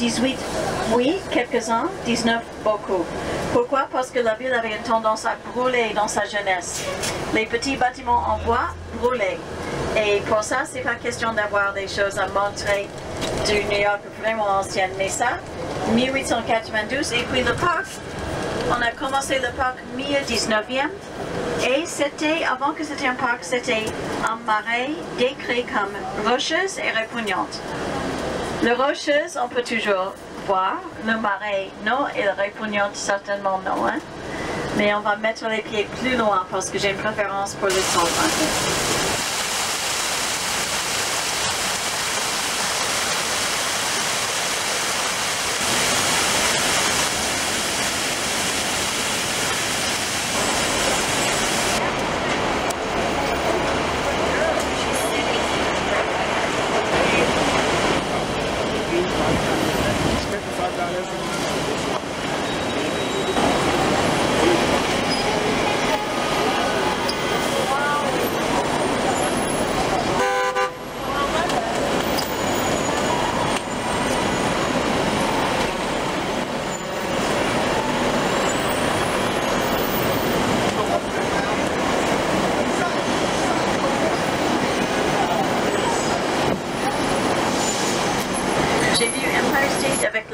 18, oui, quelques-uns, 19, beaucoup. Pourquoi? Parce que la ville avait une tendance à brûler dans sa jeunesse. Les petits bâtiments en bois brûlaient. Et pour ça, c'est pas question d'avoir des choses à montrer du New York vraiment ancienne. Mais ça, 1892, et puis le parc, on a commencé le parc mi-19e. Et c'était, avant que c'était un parc, c'était un marais décrit comme rocheuse et répugnante. Le rocheuse, on peut toujours voir. Le marais, non. Et le répugnante, certainement non. hein. Mais on va mettre les pieds plus loin parce que j'ai une préférence pour le centre.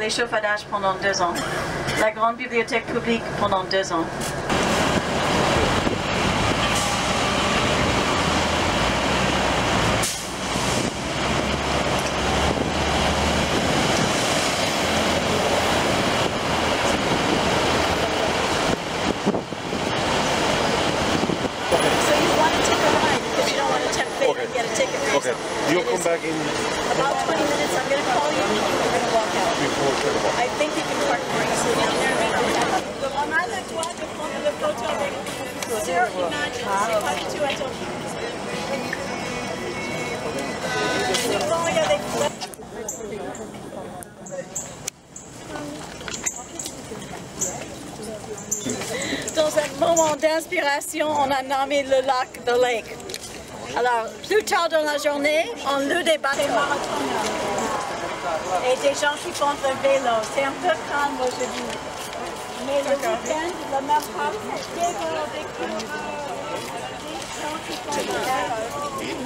L'échafaudage pendant deux ans. La grande bibliothèque publique pendant deux ans. So you want to take a ride because you don't want to tempt fate and get a ticket for Okay. You'll come back in About 20 minutes, I'm going to call you before 10 o'clock. I think you can park very easily down there. On a la toi de prendre le photo avec Sir Imagine. C'est pas du tout Dans un moment d'inspiration, on a nommé le lac The Lake. Alors, plus tard dans la journée, on bateaux marathoniens et des gens qui font le vélo. C'est un peu calme aujourd'hui. Mais le week-end, le même font le vélo.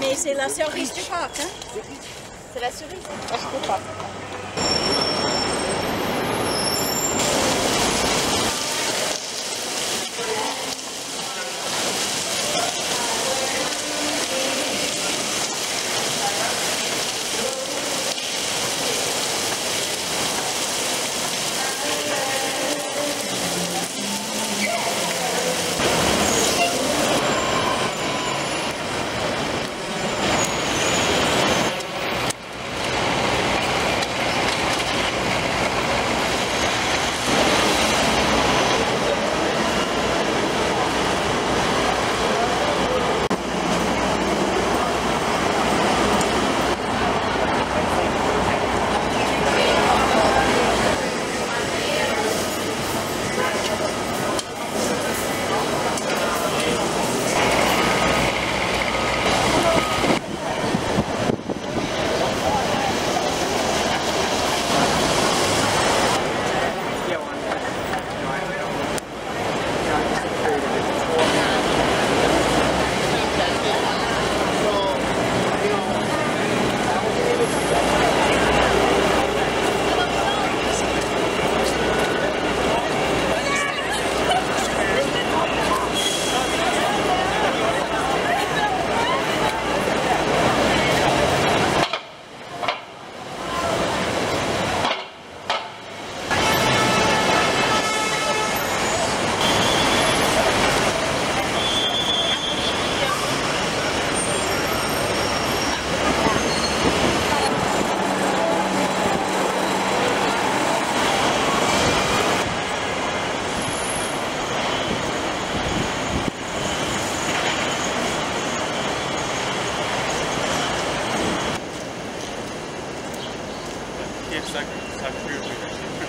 Mais c'est la cerise du parc, hein? C'est la cerise du parc. Keep sucking, sucking,